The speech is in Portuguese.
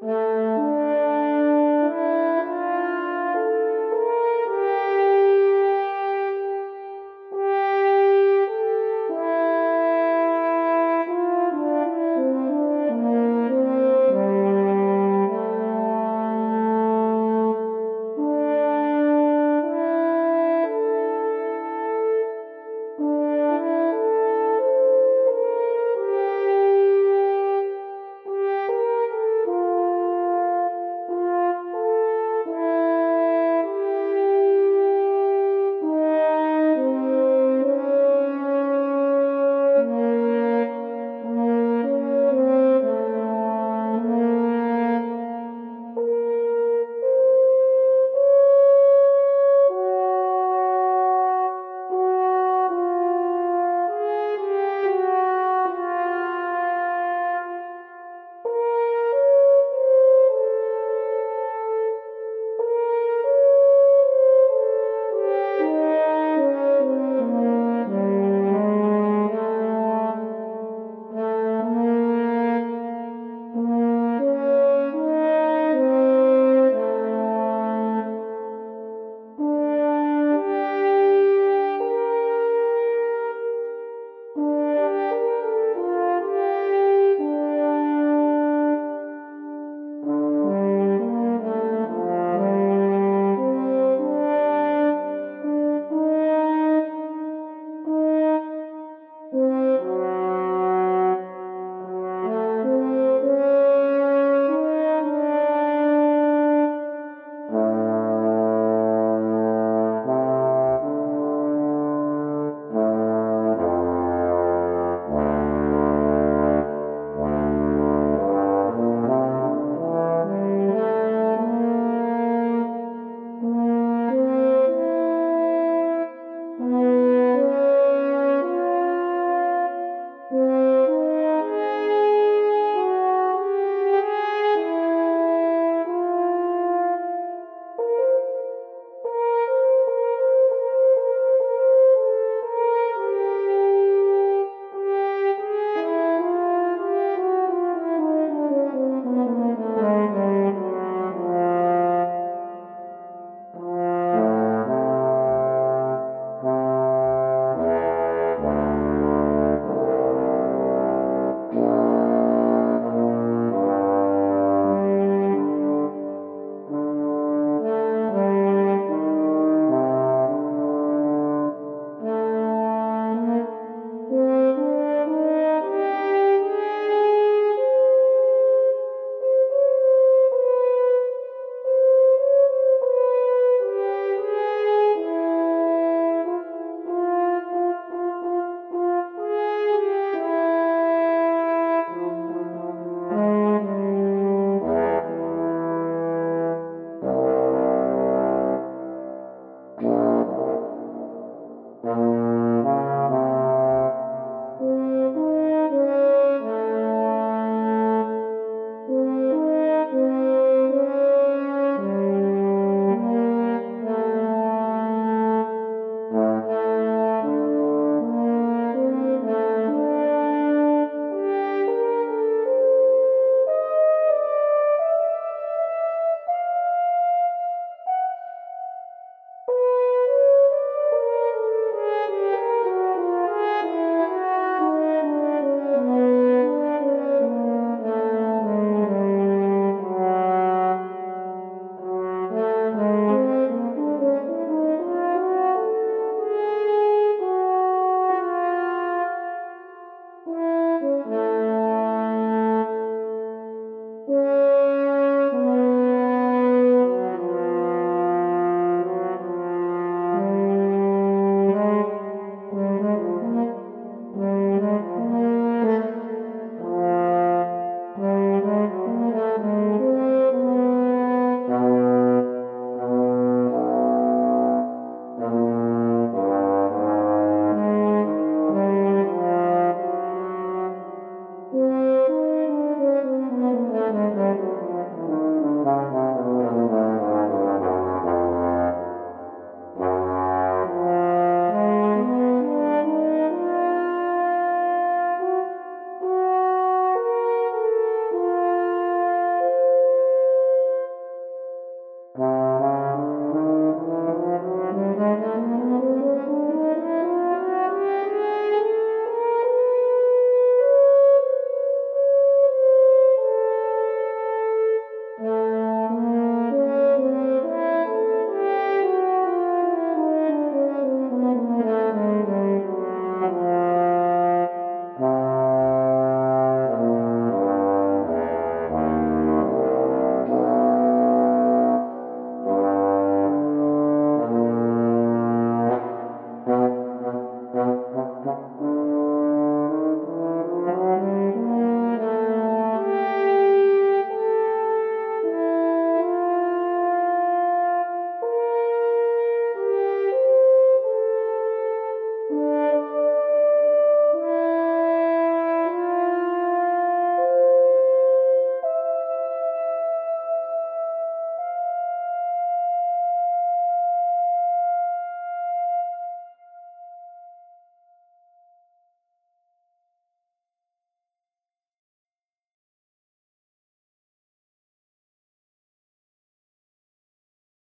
Música